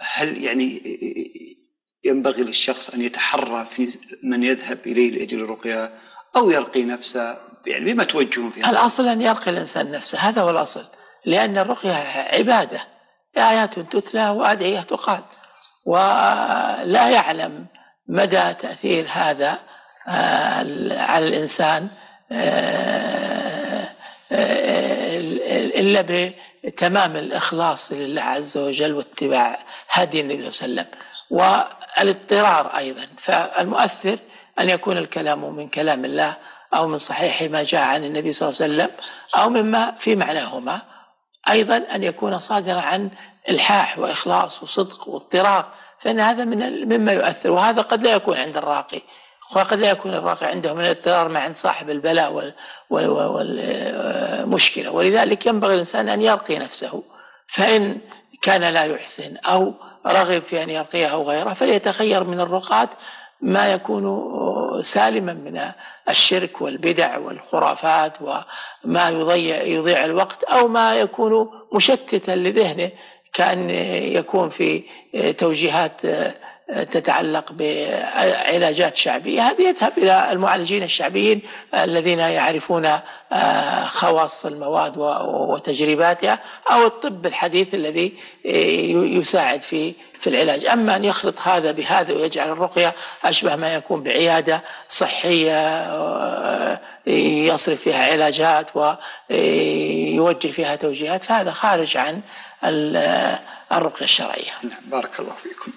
هل يعني ينبغي للشخص أن يتحرى في من يذهب إليه لأجل الرقية أو يرقي نفسه يعني بما توجهون في هذا الأصل أن يرقي الإنسان نفسه هذا هو الأصل. لأن الرقية عبادة. آيات تتلى وأدعية تقال. ولا يعلم مدى تأثير هذا آه، على الإنسان آه، آه، إلا بتمام الإخلاص لله عز وجل واتباع هدي النبي صلى الله عليه وسلم والاضطرار أيضا. فالمؤثر أن يكون الكلام من كلام الله أو من صحيح ما جاء عن النبي صلى الله عليه وسلم أو مما في معناهما. أيضا أن يكون صادرا عن إلحاح وإخلاص وصدق واضطرار فإن هذا من مما يؤثر وهذا قد لا يكون عند الراقي. وقد لا يكون الراقي عنده من الاضطرار ما عند صاحب البلاء والمشكلة ولذلك ينبغي الإنسان أن يرقي نفسه. فإن كان لا يحسن أو رغب في أن يرقيه أو غيره فليتخير من الرقاة ما يكون سالما من الشرك والبدع والخرافات وما يضيع يضيع الوقت أو ما يكون مشتتا لذهنه كأن يكون في توجيهات تتعلق بعلاجات شعبية. هذه يذهب إلى المعالجين الشعبيين الذين يعرفون خواص المواد وتجرباتها أو الطب الحديث الذي يساعد في في العلاج. أما أن يخلط هذا بهذا ويجعل الرقية أشبه ما يكون بعيادة صحية يصرف فيها علاجات ويوجه فيها توجيهات فهذا خارج عن الرقيه الشرعيه. نعم بارك الله فيكم.